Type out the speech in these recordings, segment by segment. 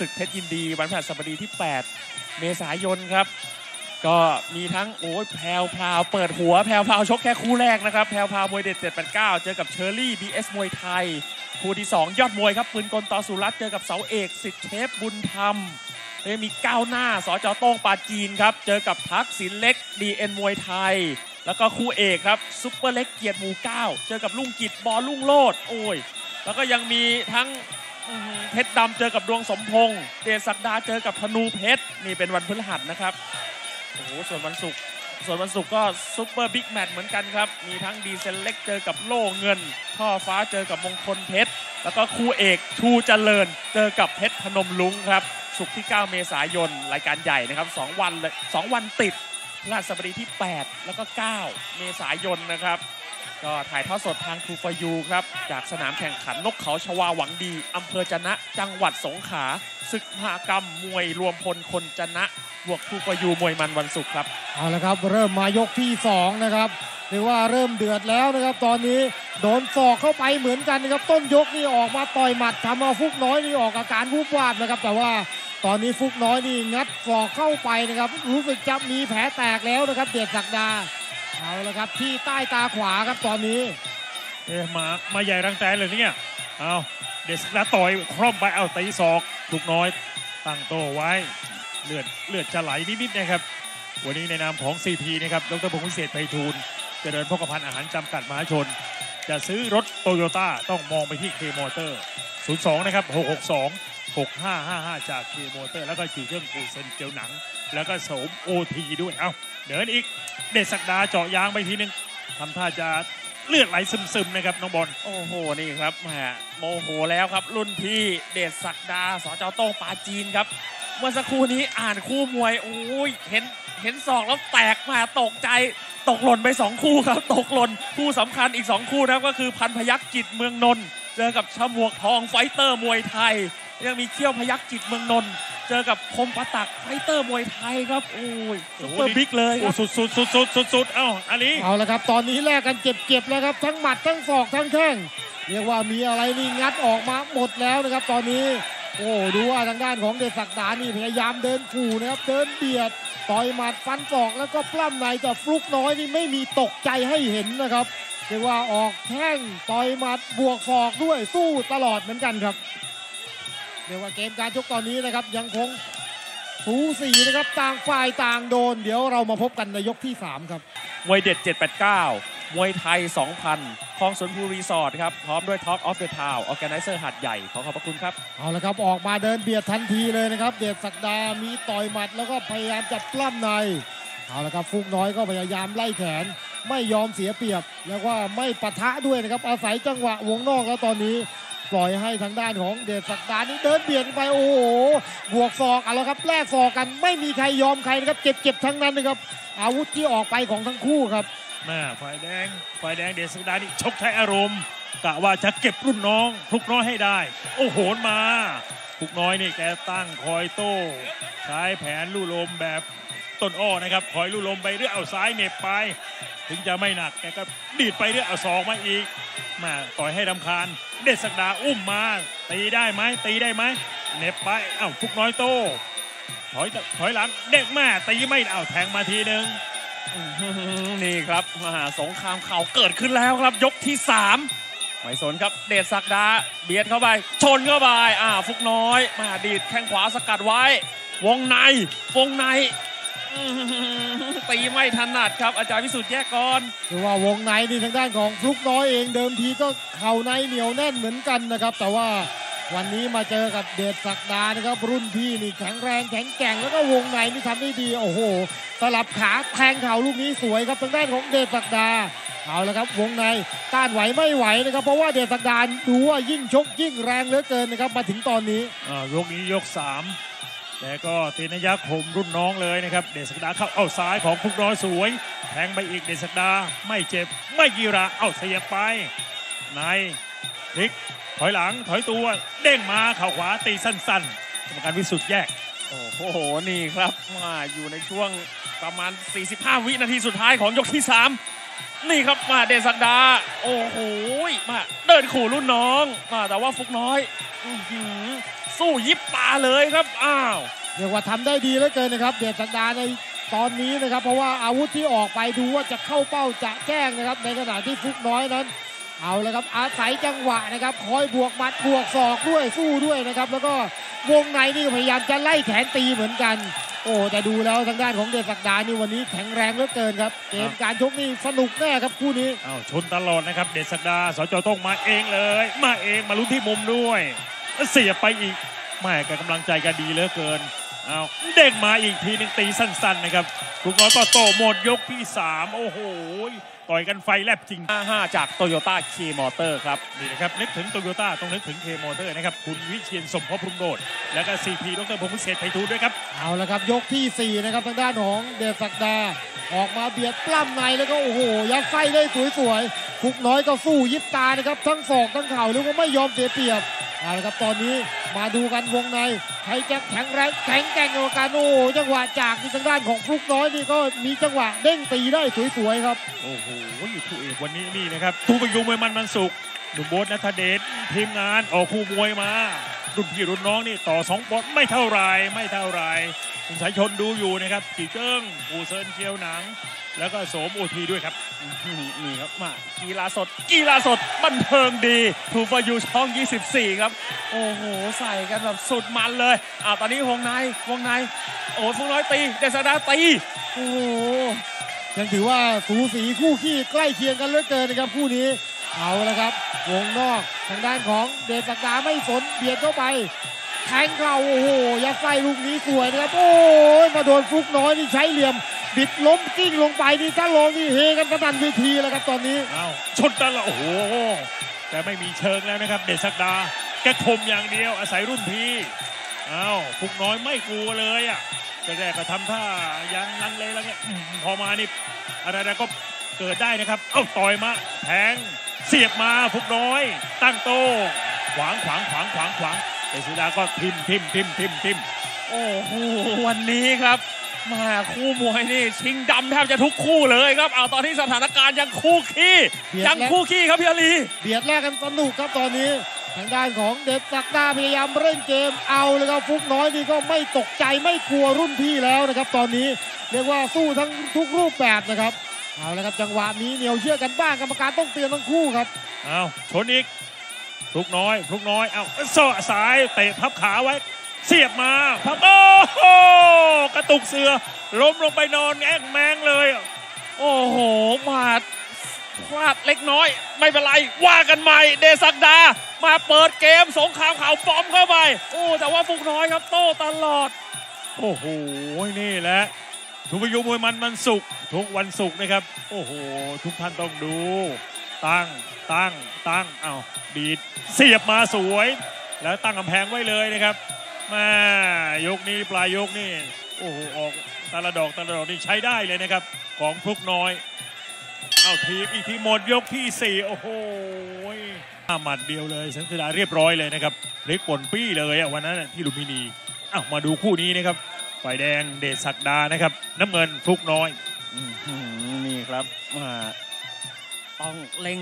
ศึกเพชรยินดีวันพฤหัสบดีที่ 8 เมษายนครับ ก็มีทั้งโอ้ยแพรวพาวเปิดหัวแพรวพาวชกแค่คู่แรกนะครับแพรวพาวมวยเด็ด 789 เจอกับเชอร์รี่ BS มวยไทย คู่ที่ 2 ยอดมวยครับปืนกลต่อสุรัตน์เจอกับเสาเอกสิทธิเทพบุญธรรมแล้วยังมีก้าวหน้าสจโต้งปาจีนครับ เจอกับทักษิณเล็ก DN มวยไทย แล้วก็คู่เอกครับซุปเปอร์เล็กเกียรติหมู่เก้าเจอกับลุงกิจบอลลุงโลดโอ้ยแล้วก็ยังมีทั้ง เพชรดำเจอกับดวงสมพงษ์เดชศักดาเจอกับธนูเพชรนี่เป็นวันพฤหัสนะครับโอ้โหส่วนวันศุกร์ส่วนวันศุกร์ก็ super big match เหมือนกันครับ มีทั้งดีเซลเล็กเจอกับโล่เงินช่อฟ้าเจอกับมงคลเพชร แล้วก็คู่เอกชูเจริญ เจอกับเพชรพนมลุงครับ ศุกร์ที่ 9 เมษายน รายการใหญ่นะครับ 2 วันเลย2วันติดพฤหัสบดีที่ 8 แล้วก็ 9 เมษายนนะครับ ก็ถ่ายทอดสดทางทูฟยูครับ จากสนามแข่งขันนกเขาชวาหวังดีอำเภอจนะ จังหวัดสงขลาศึกมหากรรมมวยรวมพลคนจนะบวกทูฟยูมวยมันวันศุกร์ครับเอาละครับเริ่มมายกที่สองนะครับเรียกว่าเริ่มเดือดแล้วนะครับ ตอนนี้โดนศอกเข้าไปเหมือนกันนะครับ ต้นยกนี่ออกมาต่อยหมัดทำเอาฟุกน้อยนี่ออกอาการวูบวาบนะครับ แต่ว่าตอนนี้ฟุกน้อยนี่งัดศอกเข้าไปนะครับ รู้สึกจะมีแผลแตกแล้วนะครับ เดชศักดา เอาละครับที่ใต้ตาขวาครับตอนนี้ เอ๊ะมามาใหญ่รังแตนเลยเนี่ยเอาเดสนาต่อยคร่อมไปเอาตีศอกลูกน้อยตั้งโตไว้เลือดเลือดจะไหลนิดๆนะครับ วันนี้ในนามของ CP นะครับดรพงศ์วิเศษไพฑูรย์เจริญพกพันธ์อาหารจำกัดมหาชน จะซื้อรถโตโยต้าต้องมองไปที่เคมอเตอร์ 02 นะครับ 662 6555 จากเคมอเตอร์ แล้วก็ฉีดเครื่องปูเซนเจลหนัง แล้วก็โสมโอทีด้วย เอาเดินอีก เดชศักดาเจาะยางไปทีนึงทำท่าจะเลือดไหลซึมๆนะครับน้องบอล โอ้โห นี่ครับแหมโมโหแล้วครับ รุ่นพี่เดชศักดาสจโต้งปาจีนครับ เมื่อสักครู่นี้อ่านคู่มวยโอ้ยเห็นเห็นศอกแล้วแตกมาตกใจตกหล่นไป 2 คู่ครับ ตกหล่นคู่สำคัญอีก 2 คู่นะครับก็คือพันพยักจิตเมืองนนท์เจอกับฉมวกทองไฟเตอร์มวยไทย ยังมีเขี้ยวพยักจิตเมืองนนท์ เจอกับคมปะตักไฟเตอร์มวยไทยครับโอ้ย super big เลยคโอ้รับสุดสุดสุดสุดสุดสุดเอ้าอันนี้เอาละครับ ตอนนี้แลกกันเจ็บๆแล้วครับ ทั้งหมัดทั้งศอกทั้งแข้งเรียกว่ามีอะไรนี่งัดออกมาหมดแล้วนะครับ ตอนนี้ โอ้ดูว่าทางด้านของเดชศักดานี่พยายามเดินขู่นะครับ เดินเบียดต่อยหมัดฟันศอกแล้วก็ปล้ำในแต่ฟลุกน้อยนี่ไม่มีตกใจให้เห็นนะครับเรียกว่าออกแข้งต่อยหมัดบวกศอกด้วยสู้ตลอดเหมือนกันครับ เรียกว่าเกมการชกตอนนี้นะครับยังคงสูสีนะครับต่างฝ่ายต่างโดน เดี๋ยวเรามาพบกันในยกที่สามครับมวยเด็ด 789 มวยไทย 2,000คลองสวนภูรีสอร์ทครับ พร้อมด้วย Talk of the Town Organizer หัดใหญ่ ขอขอบพระคุณครับ เอาละครับ ออกมาเดินเบียดทันทีเลยนะครับ เดชศักดามีต่อยหมัดแล้วก็พยายามจับปล้ำใน เอาละครับฟุกน้อยก็พยายามไล่แขน ไม่ยอมเสียเปรียบ แล้วก็ไม่ปะทะด้วยนะครับอาศัยจังหวะวงนอกแล้วตอนนี้ ปล่อยให้ทางด้านของเดชศักดานี่เดินเบียดไปโอ้โหบวกศอกเอาละครับแลกศอกกันไม่มีใครยอมใครนะครับเจ็บๆทั้งนั้นนะครับ อาวุธที่ออกไปของทั้งคู่ครับแม่ฝ่ายแดงฝ่ายแดงเดชสุดานี่ชกใช้อารมณ์กะว่าจะเก็บรุ่นน้องพลุกน้อยให้ได้ โอ้โหมาพลุกน้อยนี่แกตั้งคอยโต้ใช้แผนลู่ลมแบบต้นอ้อนะครับคอยลู่ลมไปเรื่อยเอาซ้ายเหน็บไป ถึงจะไม่หนักแกก็ดีดไปเรื่อยเอาศอกมาอีกมาต่อยให้ดำคาญ เดชศักดาอุ้มมา ตีได้ไหมตีได้ไหมเน็บไปเอ้าพลุกน้อยโตถอยถอยหลังเด็กแม่ตีไม่เอาแทงมาทีหนึ่งนี่ครับมหาสงครามเข่าเกิดขึ้นแล้วครับ ยกที่3ไม่สนครับ เดชศักดาเบียดเข้าไป ชนเข้าไปอ่าฟุกน้อย มาดีดแข้งขวาสกัดไว้ วงในวงใน ตีไม่ถนัดครับ อาจารย์พิสุทธิ์แยกก่อนคือว่าวงในนี่ทางด้านของฟลุกน้อยเองเดิมทีก็เข่าในเหนียวแน่นเหมือนกันนะครับ แต่ว่าวันนี้มาเจอกับเดชศักดานะครับ รุ่นพี่นี่แข็งแรงแข็งแกร่งแล้วก็วงในนี่ทำได้ดีโอ้โหสลับขาแทงเข่าลูกนี้สวยครับทางด้านของเดชศักดาเอาละครับวงในต้านไหวไม่ไหวนะครับ เพราะว่าเดชศักดาดูว่ายิ่งชกยิ่งแรงเหลือเกินนะครับมาถึงตอนนี้อ่ายกนี้ยกสาม แต่ก็ตีนยักษ์ข่มรุ่นน้องเลยนะครับ เดชศักดาเข้าเอาซ้ายของพุกน้อยสวย แทงไปอีกเดชศักดาไม่เจ็บไม่กีระเอาเสียบไปในพลิกถอยหลังถอยตัวเด้งมาเข่าขวาตีสั้นๆกรรมการวิสุทธ์แยก โอ้โหนี่ครับมาอยู่ในช่วงประมาณ 45 วินาทีสุดท้ายของยกที่ 3 นี่ครับมาเดชศักดา โอ้โหมาเดินขู่รุ่นน้องมาแต่ว่าฟุกน้อยอสู้ยิบตาเลยครับอ้าวเรียกว่าทำได้ดีเหลือเกินนะครับ เดชศักดาในตอนนี้นะครับ เพราะว่าอาวุธที่ออกไปดูว่าจะเข้าเป้าจะแจ้งนะครับ ในขณะที่ฟุกน้อยนั้นเอาแล้วครับอาศัยจังหวะนะครับ คอยบวกหมัดบวกศอกด้วยสู้ด้วยนะครับ แล้วก็วงในนี่พยายามจะไล่แขนตีเหมือนกัน โอ้แต่ดูแล้วทางด้านของเดชศักดานี่วันนี้แข็งแรงเหลือเกินครับเกมการชกนี่สนุกแน่ครับคู่นี้อ้าวชนตลอดนะครับเดชศักดาสจต้องมาเองเลย มาเองมาลุ้นที่มุมด้วยเสียบไปอีกแม่แกกำลังใจแกดีเหลือเกิน เอาเด้งมาอีกทีหนึงตีสั้นๆนะครับฟลุกน้อยก็โตหมดยกที่สามโอ้โห ต่อยกันไฟแลบจริง55จากโตโยต้าเคมอเตอร์ครับ นี่นะครับ นึกถึงโตโยต้าต้องนึกถึงเคมอเตอร์นะครับ คุณวิเชียรสมภพรุ่งโรจน์แล้วก็ CP ดรพงศ์พิเศษไพฑูรย์ด้วยครับ เอาละครับ ยกที่ 4 นะครับ ทางด้านของเดชศักดา ออกมาเบียดปล้ำในแล้วก็โอ้โห ยัดไส้ได้สวยๆฟุกน้อยก็สู้ยิบตานะครับ ทั้งศอกทั้งเข่าแล้วก็ไม่ยอมเสียเปรียบเอาละครับตอนนี้ มาดูกันวงในใครจะแข็งแรงแข็งแกร่งกว่ากันโอ้จังหวะจากที่ทางด้านของฟลุกน้อยนี่ก็มีจังหวะเด้งตีได้สวยๆครับ โอ้โหคู่เอกวันนี้นี่นะครับทูประยุงมวยมันมันสุกหนุ่มโบ๊ทนัทเดชทีมงานออกคู่มวยมารุ่นพี่รุ่นน้องนี่ต่อสองปอนด์ไม่เท่าไรไม่เท่าไรคุณสายชนดูอยู่นะครับกี่เกิ้งปูเซินเชียวหนัง แล้วก็โสมโอทีด้วยครับนี่ครับมากีฬาสด กีฬาสดบันเทิงดีทูฟยูช่อง 24 ครับ โอ้โห ใส่กันแบบสุดมันเลยอ่าตอนนี้วงในวงใน โอ้ยฟุกน้อยตีเดชดาตี โอ้โห ยังถือว่าสูสีคู่ขี้ใกล้เคียงกันเหลือเกินนะครับคู่นี้เอาละครับ วงนอกทางด้านของเดชศักดาไม่สนเบียดเข้าไปแทงเข่าโอ้โหยัดไส้ลูกนี้สวยนะครับโอ้ยมาโดนฟลุกน้อยนี่ใช้เหลี่ยม บิดล้มกิ้งลงไปนี่ถ้าลงนี่เฮกันสนั่นเวทีแล้วครับตอนนี้อ้าวชนตลอดโอ้โห แต่ไม่มีเชิงแล้วนะครับ เดชศักดาแกคมอย่างเดียวอาศัยรุ่นพี่อ้าวพุกน้อยไม่กลัวเลยอะแรกๆก็ทำท่ายังลังเลแล้วเนี่ยอืมพอมานี่อะไรๆก็เกิดได้นะครับ เอ้าต่อยมาแทงเสียบมาพุกน้อย ตั้งโตขวางขวางขวางขวางขวางเดชศักดาก็ทิมทิมทิมทิมทิมโอ้โหวันนี้ครับ มาคู่มวยนี่ ชิงดำแทบจะทุกคู่เลยครับเอาตอนนี้สถานการณ์ยังคู่ขี้เบียด ยังแล้วคู่ขี้ครับพี่อาลีเบียดแลกกันสนุกครับตอนนี้ ทางด้านของเดชศักดาพยายามเร่งเกมเอาเลยครับฟลุกน้อยนี่ก็ไม่ตกใจไม่กลัวรุ่นพี่แล้วนะครับ ตอนนี้เรียกว่าสู้ทั้งทุกรูปแบบนะครับเอาละครับจังหวะนี้เหนียวเชื่อกันบ้างกรรมการต้องเตือนทั้งคู่ครับ เอาชนอีกพลุกน้อยพลุกน้อยเอาโซ่สายเตะพับขาไว้ เสียบมาพับโอ้โหกระตุกเสือ ล้มลงไปนอนแองแมงเลย โอ้โหมาพลาดเล็กน้อย ไม่เป็นไร ว่ากันใหม่ เดซักดา มาเปิดเกมสงครามข่าวปลอมเข้าไปโอ้แต่ว่าฟุกน้อยครับโต้ตลอด โอ้โห นี่แหละทุกพยุมวยมันมันสุกทุกวันศุกร์นะครับ โอ้โห ทุกท่านต้องดู ตั้งตั้งตั้งเอาดีดเสียบมาสวย แล้วตั้งกำแพงไว้เลยนะครับ แม่ยกนี้ปลายยกนี่โอ้โหออกแตละดอกแตละดอกนี่ใช้ได้เลยนะครับ ของพลุกน้อย เอาทีมอีกทีหมดยกที่สี่โอ้โหห้าหมัดเดียวเลยสังสดาเรียบร้อยเลยนะครับเล็กปนปี้เลยอะวันนั้นที่ลุมพินีอ้าวมาดูคู่นี้นะครับฝ่ายแดงเดชศักดานะครับ น้ำเงินฟลุกน้อยอนี่ครับมาต้องเล่ง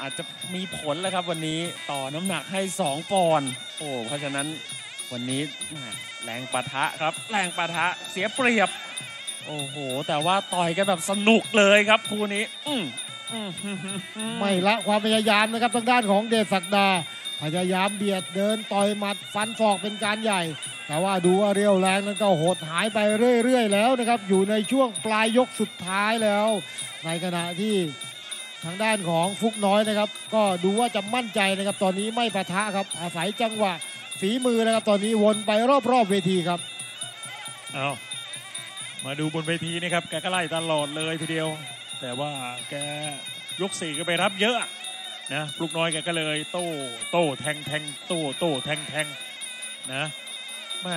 อาจจะมีผลแล้วครับวันนี้ต่อน้ำหนักให้ 2 ปอนด์โอ้เพราะฉะนั้นวันนี้แรงปะทะครับ แรงปะทะเสียเปรียบ โอ้โห แต่ว่าต่อยกันแบบสนุกเลยครับคู่นี้ ไม่ละความพยายามนะครับทางด้านของเดชศักดา พยายามเบียดเดินต่อยหมัดฟันศอกเป็นการใหญ่ แต่ว่าดูว่าเรียวแรงนั้นก็หดหายไปเรื่อยๆแล้วนะครับ อยู่ในช่วงปลายยกสุดท้ายแล้ว ในขณะที่ทางด้านของฟุกน้อยนะครับ ก็ดูว่าจะมั่นใจนะครับ ตอนนี้ไม่ปะทะครับ อาศัยจังหวะฝีมือนะครับ ตอนนี้วนไปรอบๆเวทีครับเอามาดูบนเวทีนะครับแกก็ไล่ตลอดเลยทีเดียว แต่ว่าแกยกสี่ก็ไปรับเยอะ นะลูกน้อยแกก็เลย โต้โต้แทงแทงโต้โต้แทงแทงนะแมา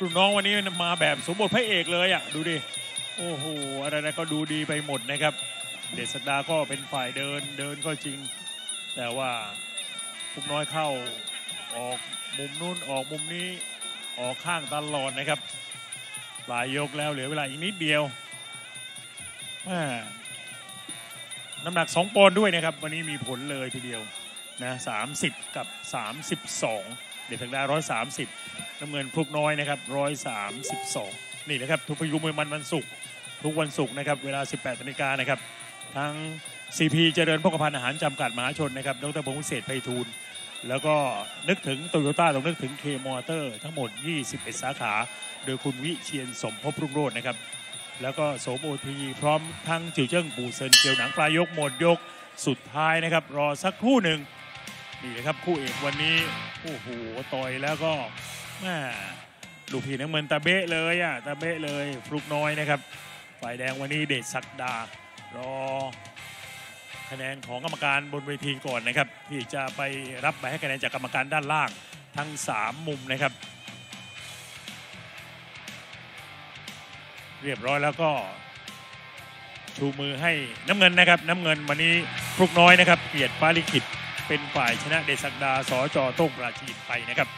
ลูกน้องวันนี้มาแบบสมบทพระเอกเลยอะดูดิโอ้โหอะไรๆก็ดูดีไปหมดนะครับ เดชศักดาก็เป็นฝ่ายเดินเดินก็จริง แต่ว่าลูกน้อยเข้าออกมุมนู้นออกมุมนี้ออกข้างตลอดนะครับปลายยกแล้วเหลือเวลาอีกนิดเดียวแม่ น้ำหนัก 2ปอนด์ด้วยนะครับ วันนี้มีผลเลยทีเดียวนะ30 กับ 32 เด็ดทางด้าน130 น้ำเงินพลุกน้อยนะครับ 132 นี่นะครับ ทุกพยุมวยมันวันศุกร์ทุกวันศุกร์นะครับ เวลา 18นาฬิกานะครับทั้ง CP เจริญโภคภัณฑ์อาหารจำกัดมหาชนนะครับดรพงศ์เศษไพฑูรย์แล้วก็นึกถึงโตโยต้าต้องนึกถึงเคมอเตอร์ทั้งหมด 21 สาขา โดยคุณวิเชียรสมภพรุ่งโรจน์นะครับ แล้วก็โสมโอทีพร้อมทั้งจิวเจิ้งปูเซินเกียวหนังปลายยกหมดยกสุดท้ายนะครับ รอสักครู่หนึ่งนี่นะครับคู่เอกวันนี้โอ้โหต่อยแล้วก็แม่ลูกพี่น้ำเงินตาเบะเลยอะตาเบะเลยฟลุกน้อยนะครับ ฝ่ายแดงวันนี้เดชศักดารอคะแนนของกรรมการบนเวทีก่อนนะครับ ที่จะไปรับใบให้คะแนนจากกรรมการด้านล่างทั้ง 3 มุมนะครับ เรียบร้อยแล้วก็ชูมือให้น้ำเงินนะครับ น้ำเงินวันนี้พลุกน้อยนะครับ เกียรติปาลิขิตเป็นฝ่ายชนะเดชศักดาสอจอโต้งปราจีนไปนะครับ